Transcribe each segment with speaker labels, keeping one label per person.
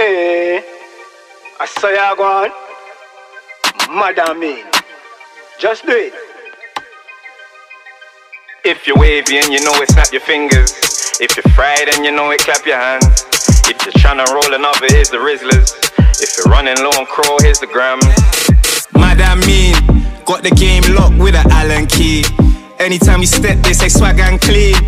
Speaker 1: Hey, I saw ya go on. Mad n Mean. Just do it.
Speaker 2: If you're wavy and you know it, snap your fingers. If you're fried and you know it, clap your hands. If you're trying to roll another, here's the Rizlas. If you're running low on crow, here's the grams.
Speaker 3: Mad n Mean, got the game locked with an Allen key. Anytime you step, they say swag and clean.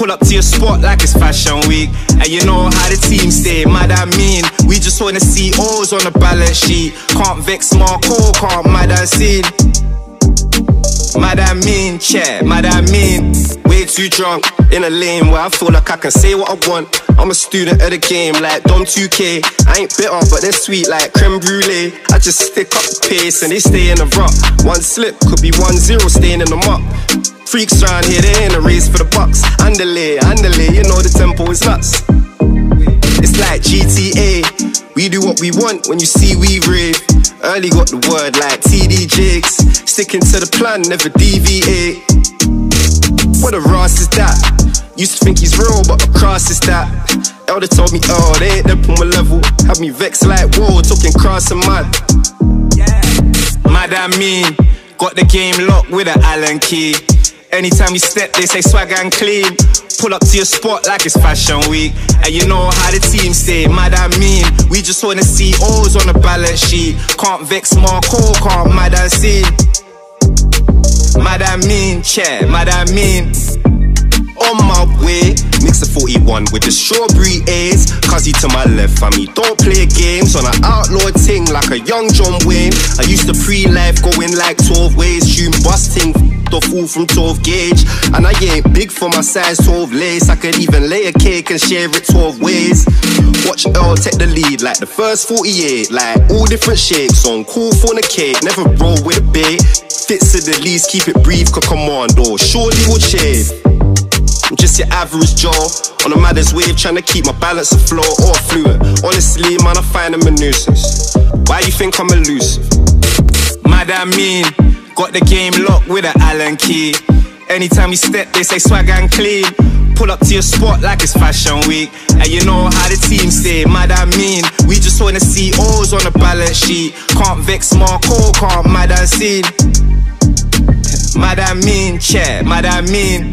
Speaker 3: Pull up to your spot like it's fashion week. And you know how the team stay, mad I mean. We just wanna see O's on the balance sheet. Can't vex Marco, can't mad and sin. Mad I mean, chair, mad I mean. Way too drunk in a lane where I feel like I can say what I want. I'm a student of the game, like Dom 2K. I ain't bitter, but they're sweet like creme brulee. I just stick up the pace and they stay in the rock. One slip could be one zero staying in the muck. Freaks round here, they in a race for the bucks. Underlay, underlay, you know the tempo is nuts. It's like GTA. We do what we want when you see we rave. Errly got the word like TD Jakes. Sticking to the plan, never deviate. What a Ross is that? Used to think he's real, but across is that. Elder told me, oh, they ain't up on my level. Have me vexed like, whoa, talking cross and mad. Mad I mean, got the game locked with an Allen key. Anytime you step, they say swag and clean. Pull up to your spot like it's fashion week. And you know how the team stay, mad I mean. We just wanna see O's on the balance sheet. Can't vex Marco, can't mad I see. Mad I mean, chair, mad I mean. On my way, mix the 41 with the strawberry A's. Cuzzy to my left, family. Don't play games on an outlaw ting like a young John Wayne. I used to pre life going like 12 ways, tune busting the fool from 12 gauge. And I ain't big for my size 12 lace. I could even lay a cake and share it 12 ways. Watch Errl take the lead like the first 48. Like all different shapes on cool for the cake. Never roll with a bait. Fits to the least, keep it brief, commando. Surely will shave. I'm just your average Joe On a maddest wave trying to keep my balance afloat or fluid Honestly man I find them a nuisance Why you think I'm elusive? Mad I mean Got the game locked with an Allen key. Anytime you step they say swag and clean. Pull up to your spot like it's fashion week. And you know how the team stay, mad I mean. We just wanna see O's on the balance sheet. Can't vex Marco, can't mad and sin Mad I mean, chair, mad I mean